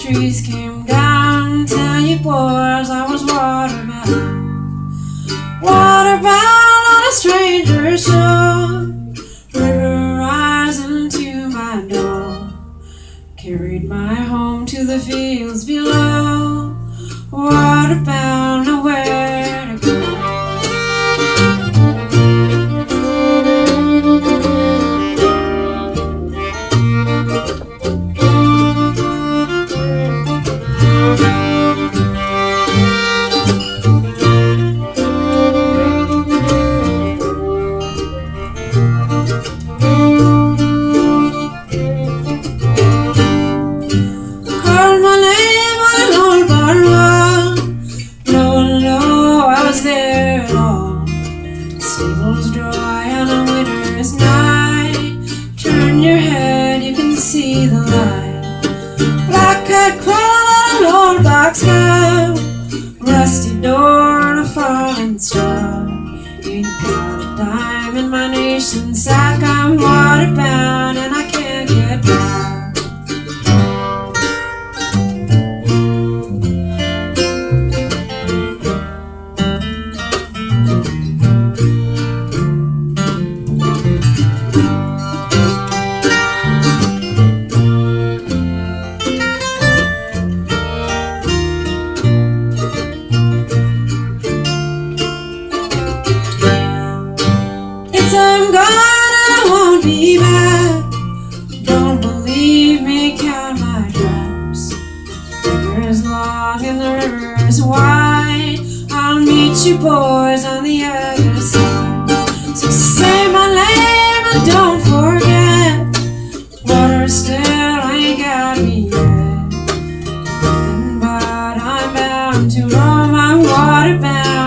trees came down. Tell you boys I was waterbound. Waterbound on a stranger's shore. River rising to my door. Carried my home to the fields below. Waterbound, star. Ain't got a dime in my nation's sack. I'm waterbound and long and the river is wide. I'll meet you boys on the other side. So say my name and don't forget. Water still ain't got me yet. But I'm bound to roam. I'm waterbound.